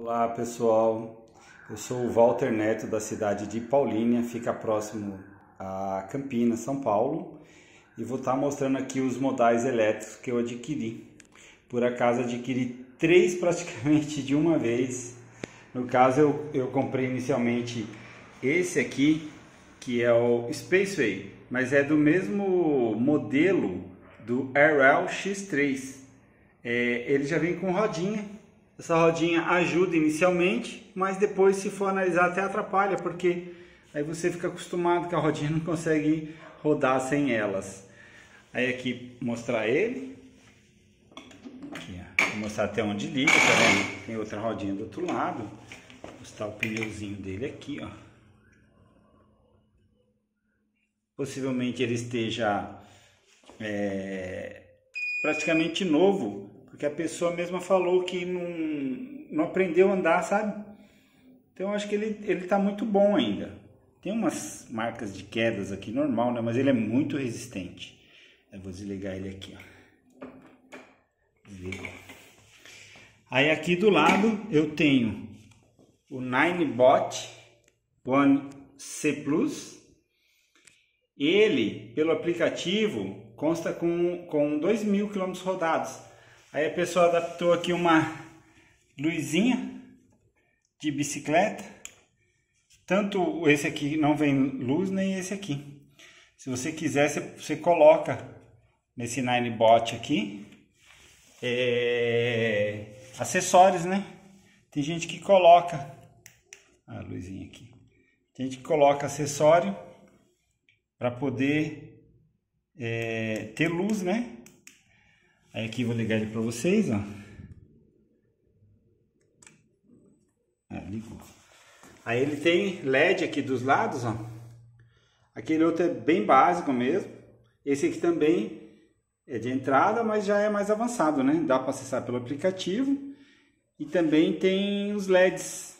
Olá pessoal, eu sou o Walter Neto da cidade de Paulínia, fica próximo a Campinas, São Paulo e vou estar mostrando aqui os modais elétricos que eu adquiri. Por acaso adquiri três praticamente de uma vez. No caso eu, eu comprei inicialmente esse aqui, que é o Spaceway, mas é do mesmo modelo do Airwell X3. É, ele já vem com rodinha essa rodinha ajuda inicialmente, mas depois se for analisar até atrapalha, porque aí você fica acostumado que a rodinha não consegue rodar sem elas. Aí aqui mostrar ele. Aqui. Vou mostrar até onde liga, tá vendo? Tem outra rodinha do outro lado. Vou mostrar o pneuzinho dele aqui, ó. Possivelmente ele esteja é, praticamente novo, porque a pessoa mesma falou que não, não aprendeu a andar, sabe? Então eu acho que ele, ele tá muito bom ainda. Tem umas marcas de quedas aqui normal, né? Mas ele é muito resistente. Eu vou desligar ele aqui, ó. Desligou. Aí aqui do lado eu tenho o Ninebot One C Plus. Ele, pelo aplicativo, consta com, com 2 mil quilômetros rodados. Aí a pessoa adaptou aqui uma luzinha de bicicleta. Tanto esse aqui não vem luz, nem esse aqui. Se você quiser, você, coloca nesse Ninebot aqui é, acessórios, né? Tem gente que coloca a luzinha aqui. Tem gente que coloca acessório para poder é, ter luz, né? Aí aqui vou ligar ele para vocês, ó. É, ligou. Aí ele tem LED aqui dos lados, ó. Aquele outro é bem básico mesmo. Esse aqui também é de entrada, mas já é mais avançado, né? Dá para acessar pelo aplicativo. E também tem os LEDs.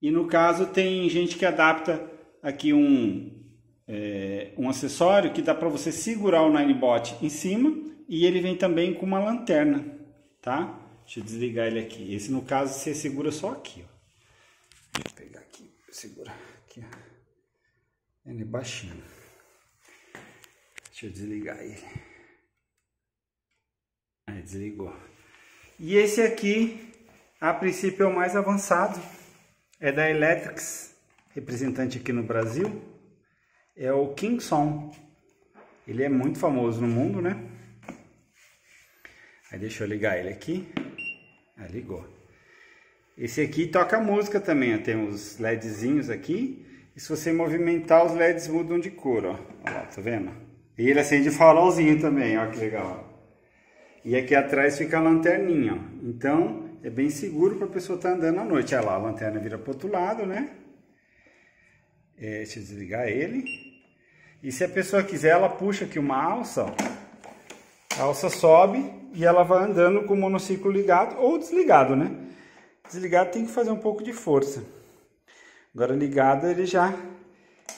E no caso tem gente que adapta aqui um, é, um acessório que dá para você segurar o Ninebot em cima e ele vem também com uma lanterna, tá? Deixa eu desligar ele aqui. Esse, no caso, você segura só aqui, ó. Eu pegar aqui, segura aqui, ó. Ele é baixinho. Deixa eu desligar ele. Aí, desligou. E esse aqui, a princípio, é o mais avançado. É da Electrics, representante aqui no Brasil. É o Kingson. Ele é muito famoso no mundo, né? Aí deixa eu ligar ele aqui. Ah, ligou. Esse aqui toca música também, ó. tem os LEDzinhos aqui. E se você movimentar, os LEDs mudam de cor, ó. Lá, tá vendo? E ele acende farolzinho também, ó que legal. E aqui atrás fica a lanterninha, ó. Então, é bem seguro para a pessoa estar tá andando à noite. Olha lá, a lanterna vira para outro lado, né? É, deixa eu desligar ele. E se a pessoa quiser, ela puxa aqui uma alça, ó. A alça sobe e ela vai andando com o monociclo ligado ou desligado, né? Desligado tem que fazer um pouco de força. Agora ligado ele já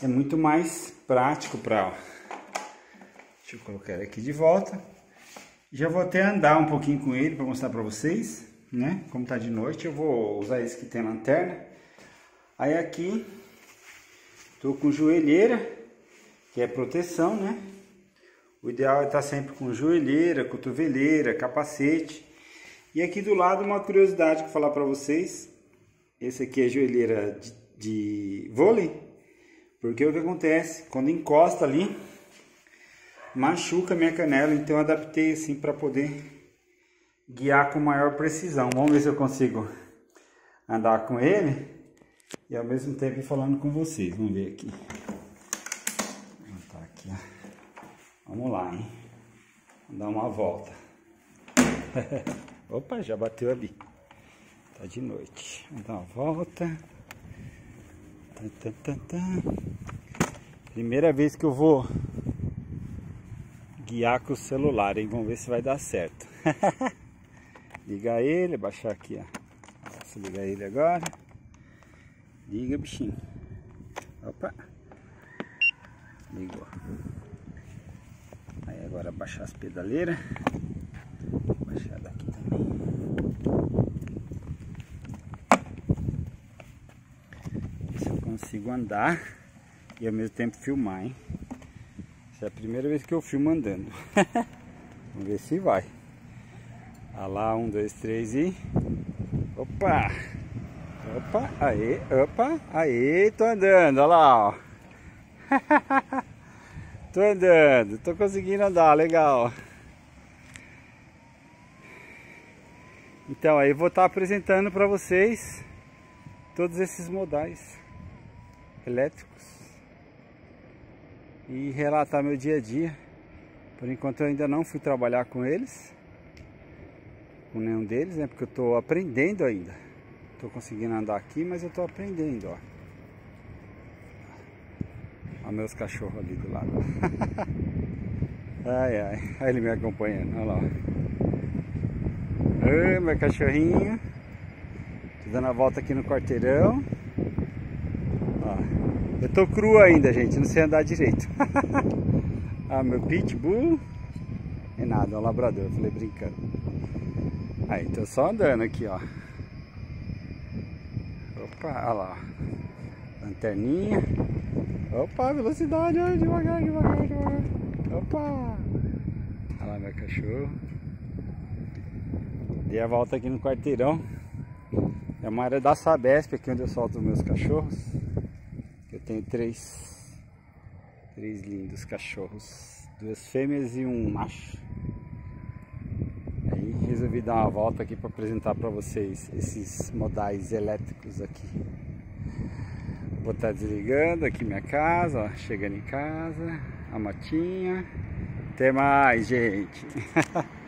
é muito mais prático para... Deixa eu colocar ele aqui de volta. Já vou até andar um pouquinho com ele para mostrar para vocês, né? Como tá de noite, eu vou usar esse que tem lanterna. Aí aqui, tô com joelheira, que é proteção, né? O ideal é estar sempre com joelheira, cotoveleira, capacete. E aqui do lado uma curiosidade que falar para vocês. Esse aqui é joelheira de, de vôlei. Porque o que acontece? Quando encosta ali, machuca minha canela. Então eu adaptei assim para poder guiar com maior precisão. Vamos ver se eu consigo andar com ele e ao mesmo tempo falando com vocês. Vamos ver aqui. Vou botar aqui, ó. Vamos lá, hein? Vamos dar uma volta. Opa, já bateu ali. Tá de noite. Vamos dar uma volta. Primeira vez que eu vou guiar com o celular, hein? Vamos ver se vai dar certo. Ligar ele, baixar aqui, ó. Posso ligar ele agora. Liga, bichinho. Opa. Ligou. Agora baixar as pedaleiras. Baixar daqui também. se eu consigo andar e ao mesmo tempo filmar, hein? Essa é a primeira vez que eu filmo andando. Vamos ver se vai. Olha lá, um, dois, três e... Opa! Opa, aí, opa, aí, tô andando, olha lá, ó. tô andando, tô conseguindo andar, legal. Então aí vou estar apresentando para vocês todos esses modais elétricos e relatar meu dia a dia. Por enquanto eu ainda não fui trabalhar com eles, com nenhum deles, né? Porque eu estou aprendendo ainda. Estou conseguindo andar aqui, mas eu estou aprendendo, ó. Olha meus cachorros ali do lado. ai, ai. Ele me acompanhando, olha lá. Oi, meu cachorrinho. Tô dando a volta aqui no quarteirão. Ó, eu tô cru ainda, gente. Não sei andar direito. ah, meu pitbull. É nada, é um labrador. Falei brincando. Aí, tô só andando aqui, ó. Opa, olha lá. Lanterninha. Opa, velocidade, devagar, devagar, devagar. Opa! Olha lá meu cachorro. Dei a volta aqui no quarteirão. É uma área da Sabesp aqui onde eu solto meus cachorros. Eu tenho três, três lindos cachorros. Duas fêmeas e um macho. Aí resolvi dar uma volta aqui para apresentar para vocês esses modais elétricos aqui. Vou estar desligando aqui minha casa, ó, chegando em casa, a motinha. Até mais, gente.